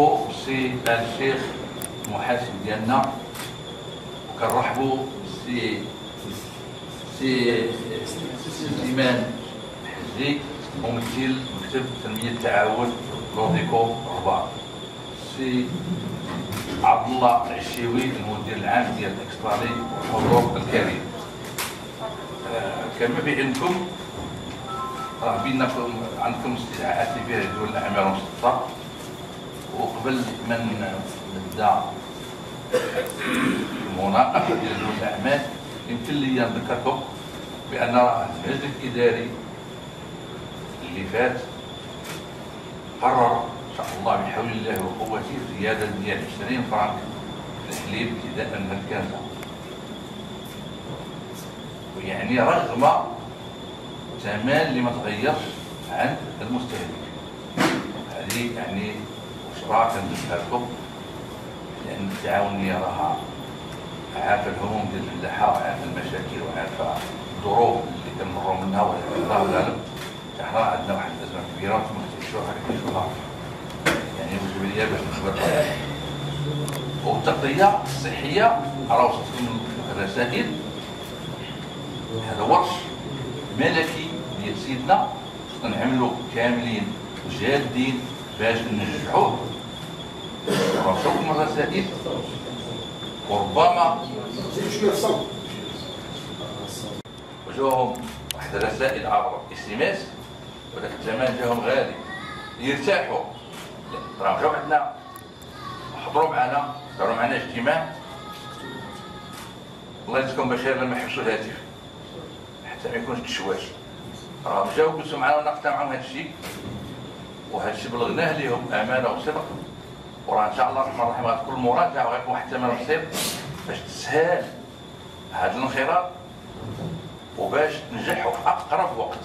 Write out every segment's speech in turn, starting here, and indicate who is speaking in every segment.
Speaker 1: كنرحبوا سي الشيخ المحاسب ديالنا وكنرحبوا سي سي سليمان الحجي ممثل مكتب تنمية التعاون l'ODCO رباط سي عبد الله العشيوي المدير العام ديال Extralait والحضور الكريم. آه، كما بعلمكم راه بينكم عندكم استدعاءات فيها دول الاعمال المسطره وقبل من نبدا المناقشه ديال الاعمال يمكن لي نذكركم بأن راه المجلس الاداري اللي فات. قرر إن شاء الله بحول الله وقوته زيادة ديال 20 فرنك. في الحليب ابتداء من الكنزه ويعني رغم ثمن اللي ما تغيرش عند المستهلك. هذه يعني كندوزها لكم لأن التعاونيه راها عارفه الهموم ديال الفلاحه وعارفه المشاكل وعارفه الظروف اللي كنمروا منها والله غالب إحنا عندنا واحد الأزمة كبيرة وما كتعيشوها كتعيشوها يعني وجب ليا باش نخبر والتغطية الصحية راه وصلتكم الرسائل. هذا ورش ملكي ديال سيدنا خصنا نعملوا كاملين جادين باش ننجحوه. ورسلكم الرسائل وربما
Speaker 2: شوية الصوت
Speaker 1: وجوهم واحد الرسائل عبر SMS وذاك الثمن جاهم غالي يرتاحوا. راه جاو عندنا. حضروا معنا. داروا معنا اجتماع. الله يجزيكم بخير. لما يحبسوا الهاتف. حتى ما يكونش تشواش راهم جاو جلسوا معنا وناقشنا معاهم هذا الشيء وهذا الشيء بلغناه لهم أمانة وصدق. وراه إن شاء الله الرحمن الرحيم غتكون المراجعه وغيكون واحد الثمن بسيط باش تسهل هذا الانخراط وباش ننجحوا في أقرب وقت.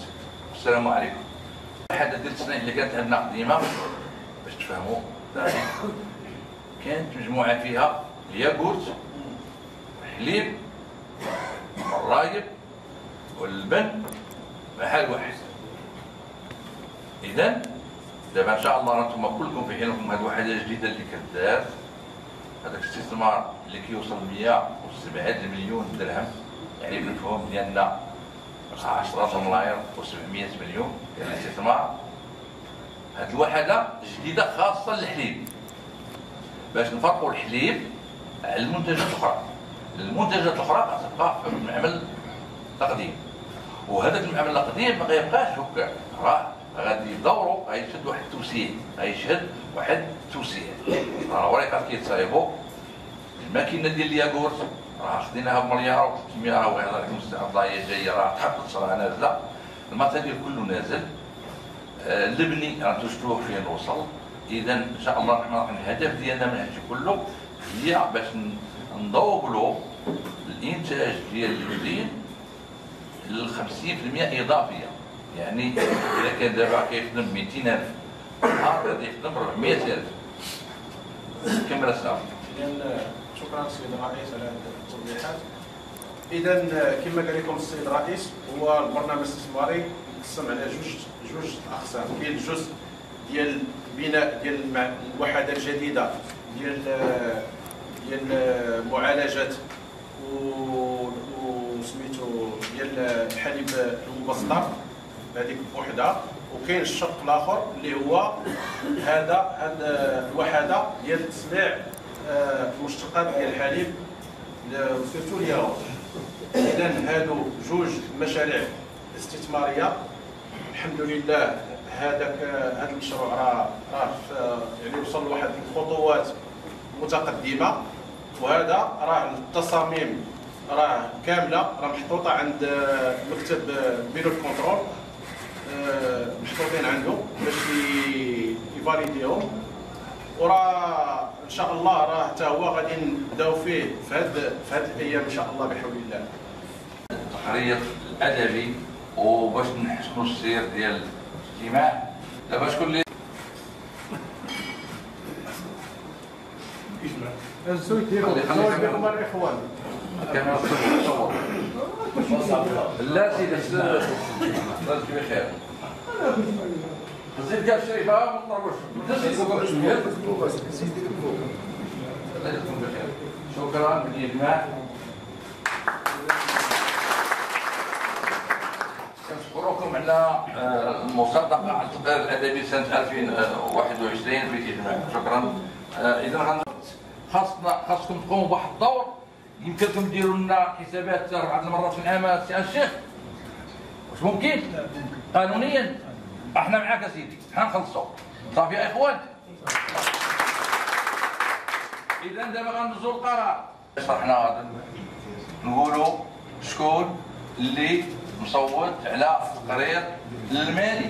Speaker 1: السلام عليكم. حاجة ديال السنين اللي كانت عندنا قديمة باش تفهموا. كانت مجموعة فيها الياغورت الحليب الرايب واللبن محل واحد. اذا دابا ان شاء الله أنتم كلكم في حينكم هذه واحدة جديده اللي كدار. هذاك الاستثمار اللي كيوصل 107 مليون درهم. يعني بالمفهوم ديالنا 10 ملاير و700 مليون ديال الاستثمار. هذه الوحده جديدة خاصة للحليب. باش نفرقوا الحليب على المنتجات الأخرى. المنتجات الأخرى غتبقى في المعمل التقديم. وهذاك المعمل القديم ما غيبقاش هكا. راه التوسيع غيشهد واحد التوسيع راه وريقات كيتصايبوا الماكينه ديال الياغورت راه خديناها بمليار و 300 راه واحد راك مستعد هي جاية راه تحققت راه نازلة. الماتيريال كله نازل. آه، اللبني راه شفتوه فين وصل. إذا إن شاء الله الرحمن الرحيم الهدف ديالنا من هادشي كله هي باش ن- نضوبلوا الإنتاج ديال اللبن ل 50% إضافية. يعني إذا كان دابا كيخدم 200000 400000 كمل اسلام
Speaker 2: اذا شكرا سيد الرئيس على التوضيحات اذا كما قال لكم السيد الرئيس هو البرنامج الاستثماري مقسم على جوج جوج اقسام كاين الجزء ديال البناء ديال الوحده الجديده ديال ديال معالجه وسميتو ديال الحليب المبسطر هذيك بوحده وكاين الشق الآخر اللي هو هذا هذا الوحده ديال تصنيع آه، المشتقات ديال الحليب سيرتو الياغورت اذا هادو جوج مشاريع استثمارية. الحمد لله هذاك هذا المشروع راه راه يعني وصل لواحد الخطوات متقدمة. وهذا راه التصاميم راه كاملة. راه محطوطة عند مكتب bureau ال contrôle. محطوطين عنده باش يفاليديهم وراه إن شاء الله راه حتى هو غادي نبداو فيه في هاد في هاد الأيام إن شاء الله بحول الله.
Speaker 1: التقرير الأدبي وباش نحسنوا السير ديال الاجتماع. دابا شكون اللي
Speaker 3: الزوج
Speaker 1: خلي-
Speaker 3: الزوج ديالهم الإخوان.
Speaker 1: كان لا سيدي لا بخير تزيد كاع الشريفه ما نضربوش شكرا بالاجماع كنشكركم على المصادقه على التقرير الادبي سنه 2021 في الاجماع شكرا اذا خاصنا خاصكم تقوموا بواحد الدور يمكن لكم ديروا لنا حسابات اربعه المرات في العام سي الشيخ واش ممكن؟ قانونيا. أحنا معاك سيدي حنخلصوا صافي يا إخوان. اذا دابا غندوزو القرار. شرحنا نقولوا شكون اللي مصوت على التقرير المالي.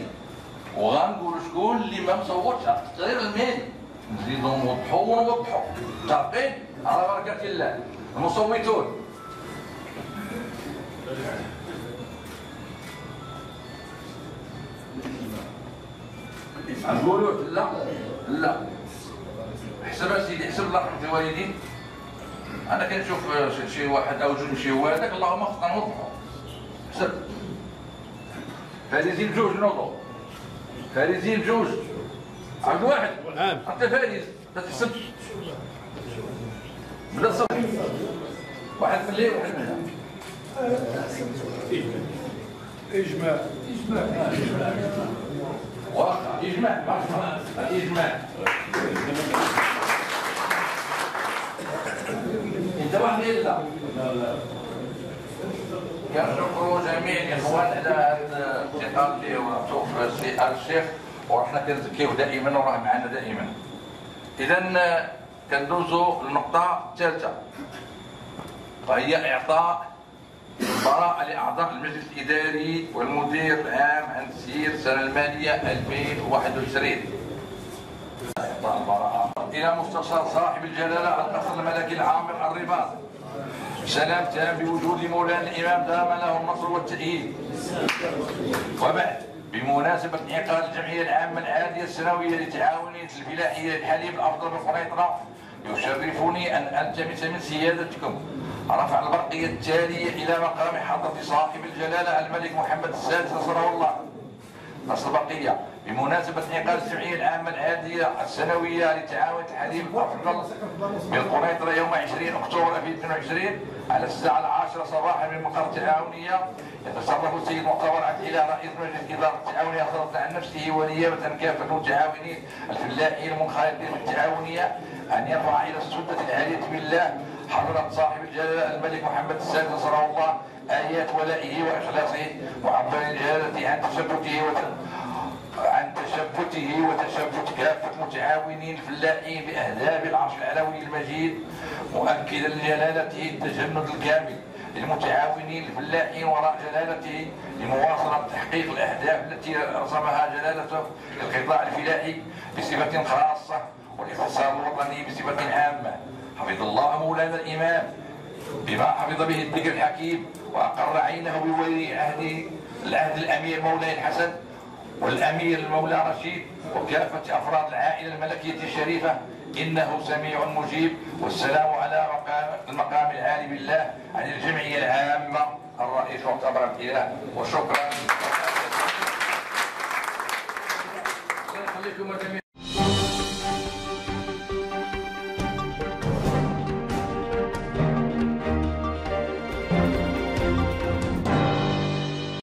Speaker 1: وغنقولوا شكون اللي ما مصوتش على التقرير المالي. نزيدوا نوضحوا ونوضحوا متفقين على بركة الله. المصوتون نقولوا لا لا. حسب سيدي حسب الله رحمه الوالدين. أنا كنشوف شي واحد أو جوج شي هذاك اللهم خصنا نوضحوا حسب فارزين بجوج نوضوا فارزين بجوج عبد واحد
Speaker 3: نعم.
Speaker 1: انت فارس تتحسب بلا صبر واحد من الليل واحد من هنا
Speaker 3: إجماع.
Speaker 1: واقع. إجماع. ما الإجماع. انت واحد الا كنشكروا جميع الاخوان على هذا الانتقال اللي وقفتوا في السي ورحنا كنزكيوه دائما وراه معنا دائما اذا كندوزوا للنقطه الثالثة. وهي إعطاء البراءة لأعضاء المجلس الإداري والمدير العام عن تسيير السنة المالية 2021 إعطاء البراءة. إلى مستشار صاحب الجلالة القصر الملكي العامر الرباط. سلام تام بوجود مولانا الإمام دام له النصر والتأييد. وبعد. بمناسبة انعقاد الجمعية العامة العادية السنوية لتعاونية الفلاحية الحليب الأفضل بالقنيطرة يشرفني أن ألتمس من سيادتكم رفع البرقية التالية إلى مقام حضرة صاحب الجلالة الملك محمد السادس نصره الله. نصر البقية بمناسبة انعقاد الجمعية العامة العادية السنوية لتعاون الحليب الأفضل بالقنيطرة يوم 20 أكتوبر 2022 على الساعة العاشرة صباحا من مقر التعاونية. يتصرف السيد مقرر عبد الإله رئيس مجلس إدارة التعاونية خلص عن نفسه ونيابة كافة المتعاونين الفلاحين المنخرطين في التعاونية أن يرفع إلى السدة العالية بالله. حضرة صاحب الجلالة الملك محمد السادس نصره الله آيات ولائه وإخلاصه وعبر الجلالة عن تثبته وت... تشبته وتشبت كافة متعاونين الفلاحين بأهداف العرش العلوي المجيد مؤكدا لجلالته التجند الكامل للمتعاونين الفلاحين وراء جلالته لمواصلة تحقيق الأهداف التي رسمها جلالته للقطاع الفلاحي بصفة خاصة والاقتصاد الوطني بصفة عامة. حفظ الله مولانا الإمام بما حفظ به الذكر الحكيم وأقر عينه بولي عهد العهد الأمير مولاي الحسن والأمير المولى رشيد وكافة أفراد العائلة الملكية الشريفة إنه سميع مجيب والسلام على مقام المقام العالي بالله عن الجمعية العامة الرئيس معتبر الإله وشكرا.